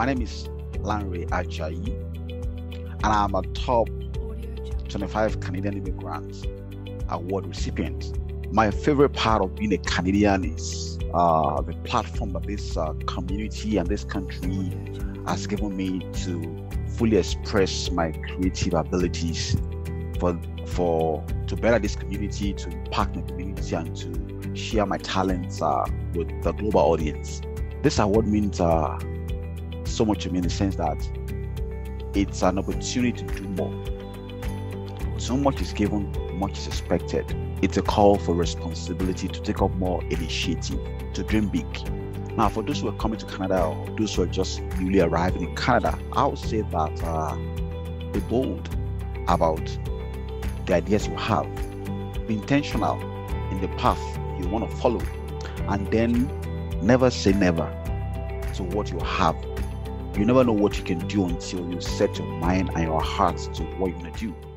My name is Lanre Ajayi, and I'm a top 25 Canadian immigrant award recipient. My favorite part of being a Canadian is uh, the platform that this uh, community and this country has given me to fully express my creative abilities for for to better this community, to impact the community, and to share my talents uh, with the global audience. This award means uh, so much to me in the sense that it's an opportunity to do more. So much is given, much is expected. It's a call for responsibility to take up more initiative, to dream big. Now, for those who are coming to Canada or those who are just newly arriving in Canada, I would say that uh, be bold about the ideas you have. Be intentional in the path you want to follow, and then never say never to what you have. You never know what you can do until you set your mind and your heart to what you want to do.